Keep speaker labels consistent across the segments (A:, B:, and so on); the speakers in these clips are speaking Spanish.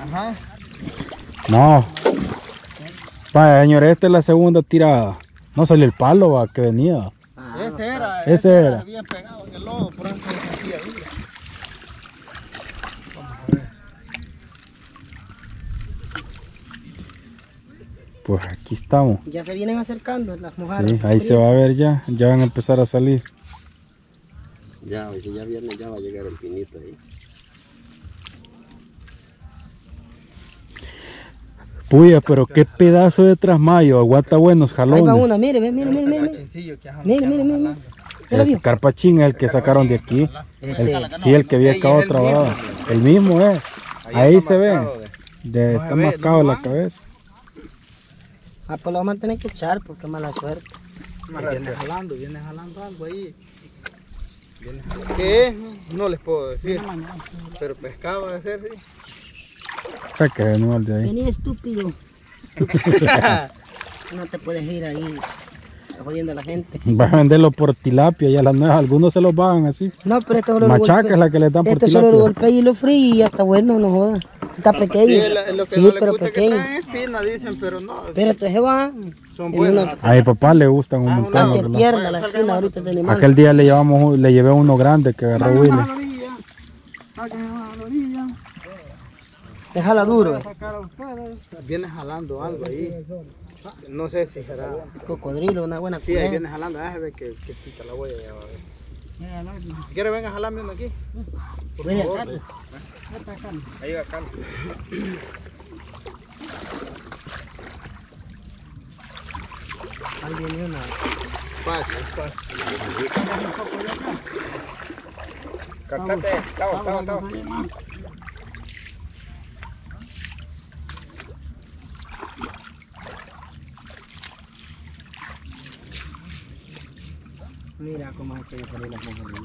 A: Ajá.
B: No. Vaya, señor, esta es la segunda tirada. No salió el palo, va, que venía.
A: ese era.
B: Ese era.
A: Bien pegado en el lodo, por eso se sentía duro.
B: Pues aquí estamos.
C: Ya se vienen acercando las mojaras.
B: Sí, ahí se va a ver ya. Ya van a empezar a salir.
D: Ya, si ya viene, ya va a llegar el pinito ahí.
B: Puya, pero qué pedazo de trasmayo. Aguanta buenos
C: Ahí va
B: jalones.
C: una, mire, mire, mire, mire. mire. Mire, mire, mire, mire. ¿Ya la
B: Es carpachín el que sacaron de aquí.
C: Ese.
B: El- sí, el que había acabado trabado. El mismo, eh. Ahí se ve.
D: de-
B: está marcado la cabeza.
C: Ah, pues lo vamos a tener que echar porque es mala suerte.
A: Viene jalando, viene jalando algo ahí. Viene jalando. ¿Qué es? No les puedo decir. Pero pescado debe ser, sí.
B: Saque de nuevo el de ahí.
C: Vení, estúpido. No te puedes ir ahí jodiendo a la gente.
B: Va a venderlo por tilapia y a las nuevas. Algunos se los bajan así.
C: No, pero esto solo lo
B: Machaca es la que le dan por
C: Esto solo lo
B: tilapia.
C: golpea y lo fríe y ya está bueno, no jodas. Está pequeño.
A: Sí, la- lo que
C: Sí,
A: no les
C: pero
A: gusta
C: pequeño.
A: que traen espina, dicen, pero no.
C: Pero esto se va.
A: Son
C: en
A: buenas.
C: una
B: A mi papá le gustan un
A: Ah,
B: montón.
A: una
B: la
C: espina ahorita animal.
B: Aquel día le llevamos, un- le llevé uno grande que agarró Willy.
A: a la orilla. Sáquenme a la orilla.
C: Déjala duro. eh.
A: Viene jalando algo ahí. No sé si será.
C: Cocodrilo, una buena
A: Sí, ahí viene jalando. Déjame ver que, que quita la huella ya va a ver. Si quiere venga a jalarme uno aquí. Por favor.
C: acá.
A: Ahí va acá.
C: Ahí viene una.
A: Fácil, fácil. Captate, estaba, estaba, estaba.
C: Mira cómo se puede salir las mojaditas.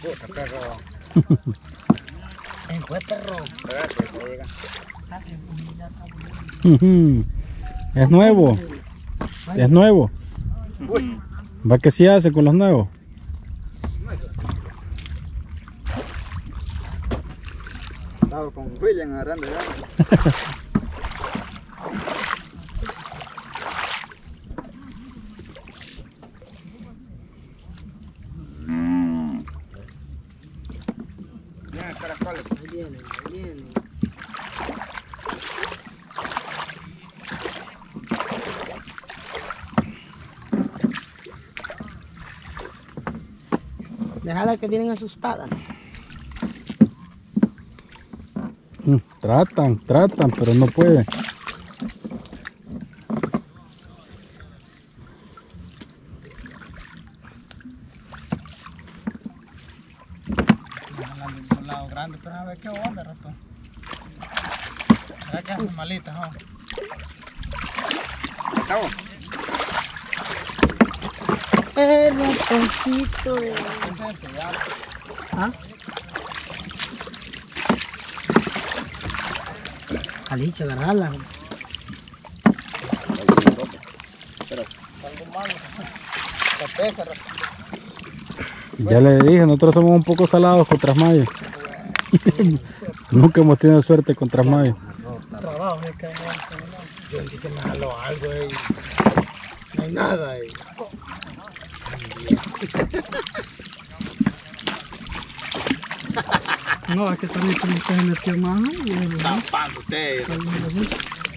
A: Puta, perro.
C: Fue perro.
B: Es nuevo. Es nuevo. Va que sí hace con los nuevos.
A: Estaba con William agarrando ya.
C: Déjala que vienen asustadas.
B: Mm, Tratan, tratan, pero no pueden.
A: Jalando un lado grande, pero a ver qué onda, ratón. Será que es malita, ¿no? Estamos.
C: El ratoncito de... ¿Ah? Alicia, agarrala.
B: Ya le dije, nosotros somos un poco salados con Trasmayo. Nunca hemos tenido suerte con Trasmayo.
A: Trabajo, es que yo sentí que me jaló algo. No hay nada ahí.
C: No, es que también se me metió más.
A: Tapando usted.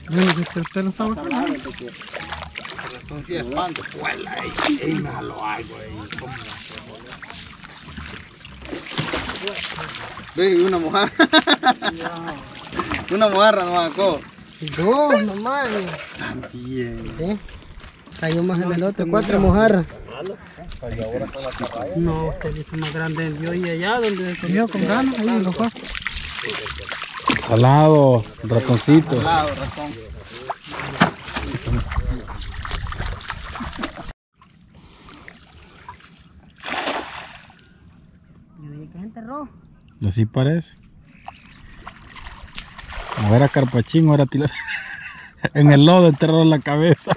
C: Bueno, que usted lo estaba
A: Entonces espanto, vuela ahí. Ahí me jaló algo ahí. ¿Cómo me hace, boludo? Ve, una mojarra. una mojarra nos sacó.
C: Dos nomás.
A: También.
C: ¿Sí? Cayó más en el otro, cuatro mojarras. No, usted dice más grande el yo y allá donde comió con ganas, ahí lo fue.
B: Salado, ratoncito.
A: Lado, ratón.
C: Se enterró.
B: Así parece. A ver a Carpachín, ahora tira. En el lodo enterró la cabeza.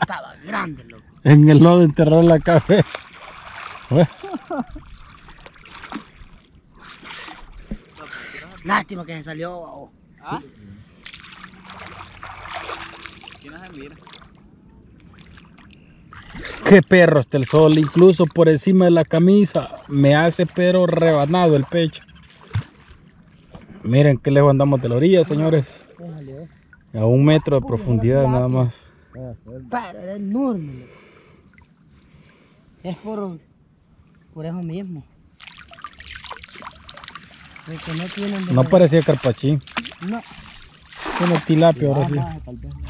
C: Estaba grande, loco.
B: En el lodo enterró la cabeza.
C: Lástima que se salió.
A: ¿Ah?
B: Qué perro está el sol, incluso por encima de la camisa. Me hace pero rebanado el pecho. Miren qué lejos andamos de la orilla, señores. A un metro de profundidad nada más.
C: Pero era enorme. Es por, por eso mismo. Porque no tienen de
B: No parecía carpachín.
C: No.
B: Tiene tilapia ahora sí.
C: Tal vez no,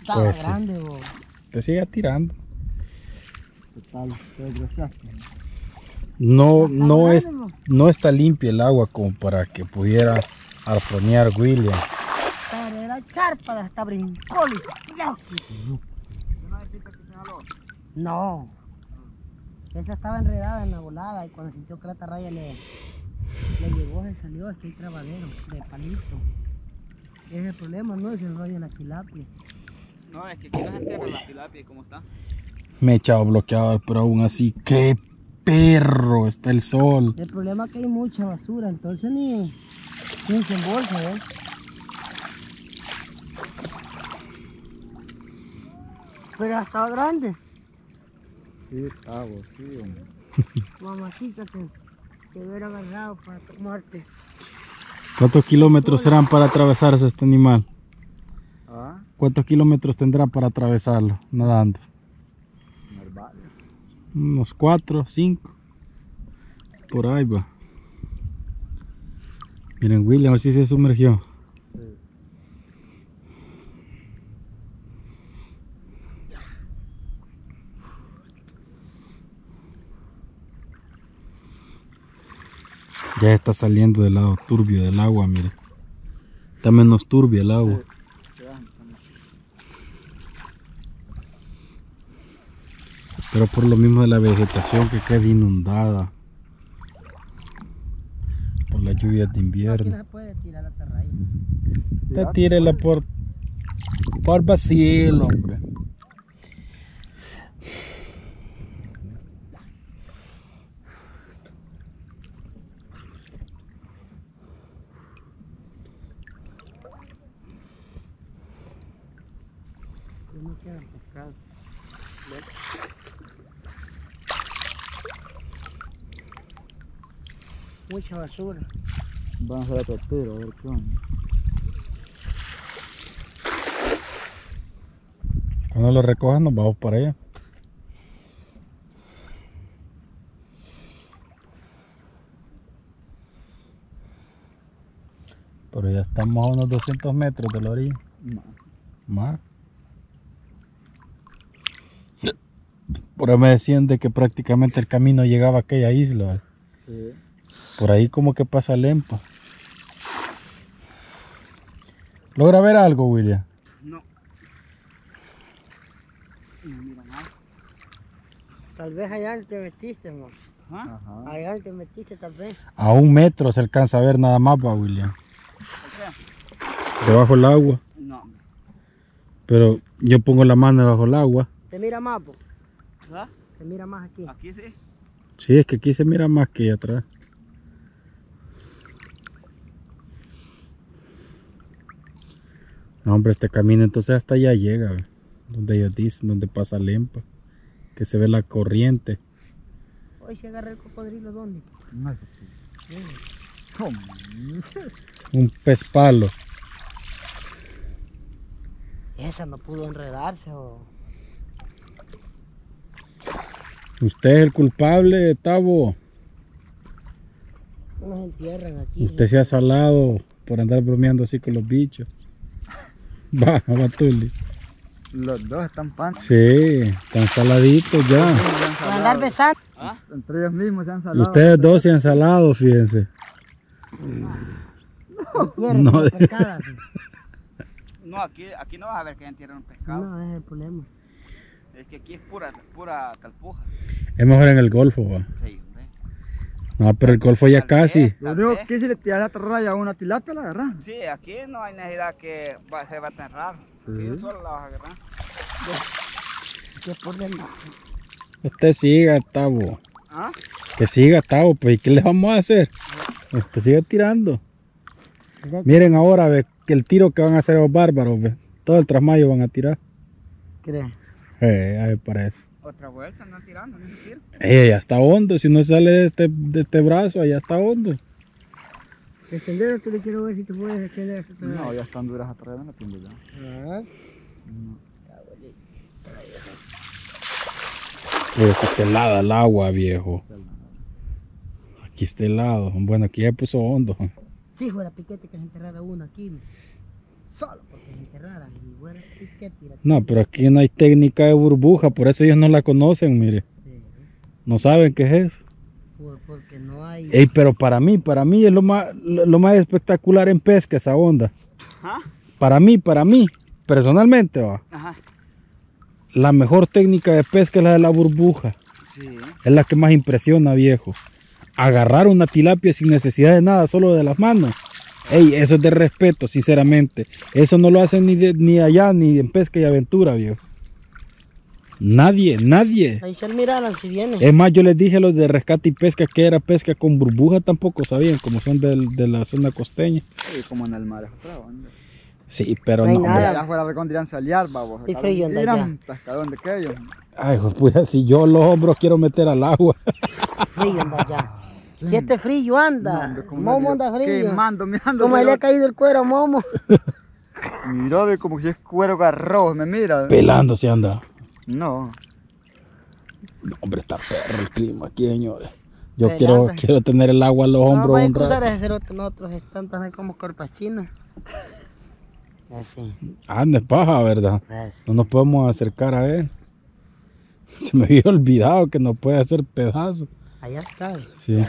C: Estaba
B: Pues sí.
C: grande, bo.
B: Te sigue tirando.
C: Total, qué desgraciaste.
B: No, no, es, no está limpia el agua como para que pudiera arponear William.
C: Pero era charpa, hasta brincó. No. Esa estaba enredada en la volada y cuando sintió que la atarraya le, le llegó, se salió, es que hay trabadero de palito. Ese es el problema, no es el rollo de la tilapia.
A: No, es que aquí no se entierra la tilapia, ¿cómo está?
B: Me he echado bloqueador, pero aún así, qué perro está el sol.
C: El problema es que hay mucha basura, entonces ni, ni se embolsa, ¿ves? Pero estaba grande.
A: Sí, cabo, sí, hombre.
C: Mamacita que, que hubiera agarrado para tomarte.
B: ¿Cuántos kilómetros serán para atravesarse este animal?
A: Ah,
B: ¿Cuántos kilómetros tendrá para atravesarlo nadando? Unos cuatro, cinco. Por ahí va. Miren, William, así se sumergió. Ya está saliendo del lado turbio del agua, mire. Está menos turbio el agua. Pero por lo mismo de la vegetación que queda inundada. Por las lluvias de invierno.
C: puede tirar la.
B: Te por, por vacío, hombre.
C: Que no quedan pescados. Mucha basura.
A: Vamos a otro tiro, a ver qué onda.
B: Cuando lo recojan nos vamos para allá. Pero ya estamos a unos 200 metros de la orilla.
A: No.
B: Más. Por ahí me decían de que prácticamente el camino llegaba a aquella isla.
A: Sí.
B: Por ahí como que pasa Lempa. ¿Logra ver algo, William?
A: No. No mira nada.
C: Tal vez allá te metiste, amor.
A: Ajá. Ajá.
C: Allá te metiste tal vez.
B: A un metro se alcanza a ver nada más, va, William. Debajo del agua.
A: No.
B: Pero yo pongo la mano debajo del agua.
C: Te mira más, po.
A: ¿Ah?
C: Te mira más aquí.
A: Aquí sí.
B: Sí, es que aquí se mira más que allá atrás. No, hombre, este camino entonces hasta allá llega, ve, donde ellos dicen, donde pasa Lempa, que se ve la corriente.
C: Hoy se agarra el cocodrilo, ¿dónde?
A: No es ¿Cómo?
B: Un pez palo.
C: Esa no pudo enredarse o...
B: Usted es el culpable, Tavo.
C: No se entierran aquí.
B: Usted se ha salado por andar bromeando así con los bichos. Va, Batuli.
A: Los dos están pan.
B: Sí, están saladitos ya.
C: Por andar besando.
A: ¿Ah? Entre ellos mismos se han salado.
B: Ustedes dos se han salado, fíjense. No,
C: no, pescadas.
A: No, aquí, aquí no vas a ver que entierran un pescado.
C: No, es el problema.
A: Es que aquí es pura, pura talpuja.
B: Es mejor en el Golfo, va.
A: Sí, hombre.
B: No, pero el Golfo ya casi.
E: Lo único que si le tiras la atarraya a una tilapia la agarras.
A: Sí, aquí no hay necesidad que va- se va a enterrar. Aquí solo la vas a agarrar.
C: Por.
B: Usted siga, Tavo.
A: ¿Ah?
B: Que siga, Tavo. Pues, ¿y qué le vamos a hacer? Usted sigue tirando. Miren ahora, ve, que el tiro que van a hacer los bárbaros, ve. Todo el trasmayo van a tirar.
C: ¿Crees?
B: Eh, parece.
E: Otra vuelta, andan tirando, ni siquiera.
B: Eh, ya está hondo. Si no sale de este, de este brazo, allá está hondo.
C: El sendero tú le quiero ver si tú puedes extender esto
A: No, ya están duras atrás, no la tengo ya.
C: Ah,
B: Pero aquí está helada el agua, viejo. Aquí está helado. Bueno, aquí ya puso hondo.
C: Sí, fuera piquete que se enterrara uno aquí. Solo porque se. Y fuera piquete. y la-
B: No, pero aquí no hay técnica de burbuja, por eso ellos no la conocen, mire.
C: Sí,
B: No saben qué es eso.
C: por- porque no hay.
B: Ey, pero para mí, para mí es lo más, lo, lo más espectacular en pesca esa onda.
E: Ajá.
B: Para mí, para mí, personalmente, va.
E: Ajá.
B: La mejor técnica de pesca es la de la burbuja.
E: Sí.
B: Es la que más impresiona, viejo. Agarrar una tilapia sin necesidad de nada, solo de las manos. Ey, eso es de respeto, sinceramente. Eso no lo hacen ni, de- ni allá, ni en pesca y aventura, viejo. Nadie, nadie.
C: Ahí se miraran si viene.
B: Es más, yo les dije a los de rescate y pesca que era pesca con burbuja, tampoco sabían, como son del- de la zona costeña.
A: Sí, como en el mar.
B: Sí, pero
C: No hay
B: no.
C: nada.
A: Allá afuera recon dirán saliar, babos.
C: Qué frío
A: Dirán, pescadón de aquellos.
B: Ay, pues si yo los hombros quiero meter al agua.
C: Frío anda ya. Si este frío anda.
A: hombre, como
C: Momo anda frío.
A: Quemando, mirando.
C: ¿Cómo le ha caído el cuero a Momo?
A: Mira, ve como si es cuero garrojo, me mira.
B: Pelándose anda.
A: No.
B: No, hombre, está perro el clima aquí, señores. Yo
C: Pelando.
B: quiero, quiero tener el agua a los
C: No
B: hombros
C: a
B: un
C: cruzar
B: rato.
C: ese cerote, nosotros están tan como corpas chinas. Así,
B: Ande, paja, ¿verdad?
C: así.
B: No nos podemos acercar a él. Se me había olvidado que nos puede hacer pedazos.
C: Allá está.
B: Sí.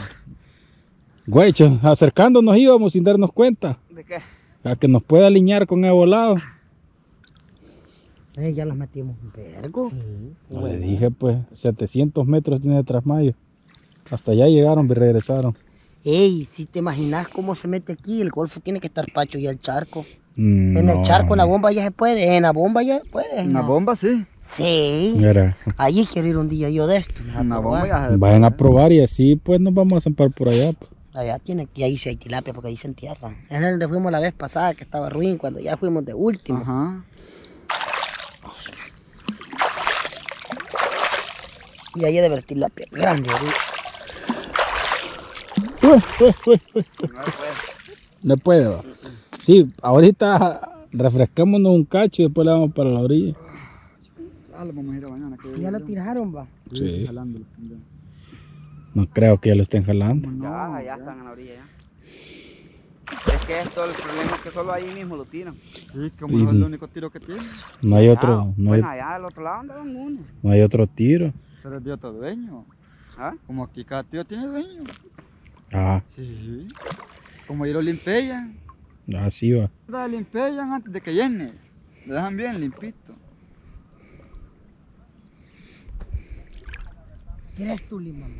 B: Acercándonos íbamos sin darnos cuenta.
E: ¿De qué?
B: A que nos pueda alinear con el volado.
C: Eh, ya los metimos un vergo.
B: No le dije, pues, 700 metros tiene de trasmayo. Hasta allá llegaron y regresaron.
C: Ey, si te imaginas cómo se mete aquí, el golfo tiene que estar pacho y el charco.
B: Mm,
C: En el
B: no,
C: charco, en la bomba ya se puede. En la bomba ya se puede.
A: Una
C: no.
A: bomba, sí.
C: Sí.
B: Mira,
C: Allí quiero ir un día yo de esto. a
A: ya se
B: vayan a probar y así pues nos vamos a zampar por allá. pues.
C: Allá tiene que ahí sí hay tilapia porque ahí se entierran. Es el donde fuimos la vez pasada que estaba ruin cuando ya fuimos de último.
A: Ajá.
C: Y ahí debe haber tilapia grande.
B: No puede, va. Sí, ahorita refresquémonos un cacho y después le vamos para la orilla.
A: Ah, lo vamos a ir a mañana. Que
C: Ya lo tiraron, va.
B: Sí.
A: Jalándolo.
B: No creo que ya lo estén jalando.
E: Ya, ya están en la orilla ya. Es que esto, el problema es que solo ahí mismo lo tiran.
A: Sí, como
B: Y-
A: es el único tiro que tiene.
B: No hay
E: Ah,
B: otro, no hay,
E: bueno, allá del otro lado andaban uno.
B: no hay otro tiro.
A: Pero es de otro dueño.
E: ¿Ah?
A: Como aquí cada tío tiene dueño.
B: Ah,
A: Sí. Como ellos lo limpian.
B: así va.
A: Lo limpian antes de que llene. Lo dejan bien limpito.
C: ¿Quieres tú, limón?